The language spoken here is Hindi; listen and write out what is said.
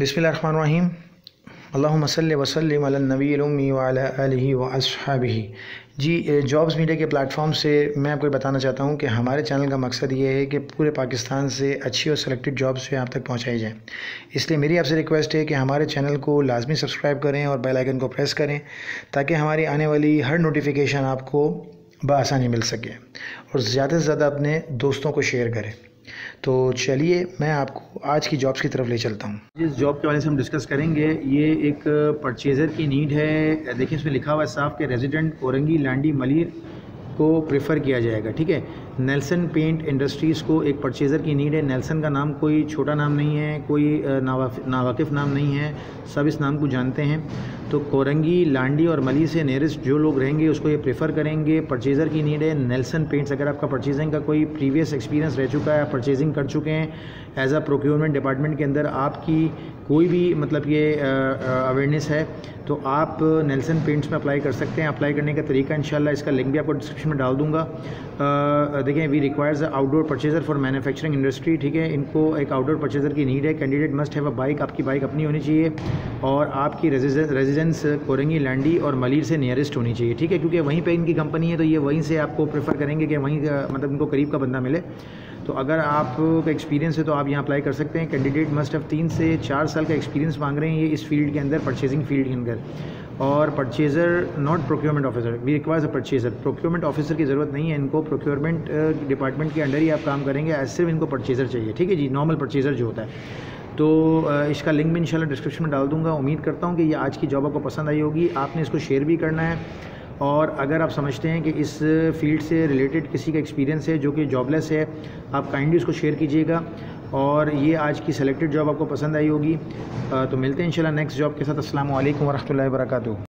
बिसमीम अल्लाम वसलम नबी वाली वसहाबी जी जॉब्स मीडिया के प्लेटफॉर्म से मैं आपको बताना चाहता हूँ कि हमारे चैनल का मकसद ये है कि पूरे पाकिस्तान से अच्छी और सेलेक्टेड जॉब्स आप तक पहुँचाई जाएँ। इसलिए मेरी आपसे रिक्वेस्ट है कि हमारे चैनल को लाजमी सब्सक्राइब करें और बेल आइकन को प्रेस करें ताकि हमारी आने वाली हर नोटिफिकेशन आपको बसानी मिल सके और ज़्यादा से ज़्यादा अपने दोस्तों को शेयर करें। तो चलिए मैं आपको आज की जॉब्स की तरफ़ ले चलता हूँ। जिस जॉब के बारे से हम डिस्कस करेंगे, ये एक परचेज़र की नीड है। देखिए, इसमें लिखा हुआ है साफ़ के रेजिडेंट औरंगी लांडी मलिर को प्रेफर किया जाएगा, ठीक है? नेल्सन पेंट इंडस्ट्रीज़ को एक परचेज़र की नीड है। नेल्सन का नाम कोई छोटा नाम नहीं है, कोई नावाकिफ़ नाम नहीं है। सब इस नाम को जानते हैं। तो कोरंगी, लांडी और मली से नियरेस्ट जो लोग रहेंगे, उसको ये प्रेफर करेंगे। परचेज़र की नीड है। नेल्सन पेंट्स अगर आपका परचेजिंग का कोई प्रीवियस एक्सपीरियंस रह चुका है परचेजिंग कर चुके हैं एज अ प्रोक्योरमेंट डिपार्टमेंट के अंदर आपकी कोई भी मतलब ये अवेयरनेस है तो आप नेल्सन पेंट्स में अप्लाई कर सकते हैं। अप्लाई करने का तरीका, इंशाल्लाह इसका लिंक भी आपको डिस्क्रिप्शन में डाल दूँगा। देखें we requires outdoor purchaser for manufacturing industry ठीक है? इनको एक आउटडोर परचेज़र की नीड है। Candidate must have a bike आपकी बाइक अपनी होनी चाहिए और आपकी रेजिडेंस कोरंगी लैंडी और मलिर से नियरेस्ट होनी चाहिए, ठीक है? क्योंकि वहीं पर इनकी कंपनी है तो ये वहीं से आपको प्रेफर करेंगे कि वहीं मतलब इनको करीब का बंदा मिले। तो अगर आपका एक्सपीरियंस है तो आप यहाँ अप्लाई कर सकते हैं। कैंडिडेट मस्ट हैव तीन से चार साल का एक्सपीरियंस मांग रहे हैं ये इस फ़ील्ड के अंदर परचेजिंग फ़ील्ड के अंदर। और purchaser not procurement officer we requires a purchaser procurement officer की ज़रूरत नहीं है इनको प्रोक्योरमेंट डिपार्टमेंट के अंडर ही आप काम करेंगे सिर्फ़ इनको परचेज़र चाहिए, ठीक है जी? नॉर्मल परचेज़र जो होता है। तो इसका लिंक भी इंशाल्लाह डिस्क्रिप्शन में डाल दूँगा। उम्मीद करता हूँ कि ये आज की जॉब आपको पसंद आई होगी। आपने इसको शेयर भी करना है। और अगर आप समझते हैं कि इस फ़ील्ड से रिलेटेड किसी का एक्सपीरियंस है जो कि जॉबलेस है, आप काइंडली उसको शेयर कीजिएगा। और ये आज की सेलेक्टेड जॉब आपको पसंद आई होगी। तो मिलते हैं इंशाल्लाह नेक्स्ट जॉब के साथ। अस्सलाम वालेकुम वरहमतुल्लाहि